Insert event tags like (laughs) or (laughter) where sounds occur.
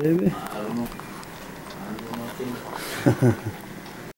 baby. I don't know. I don't know nothing. (laughs)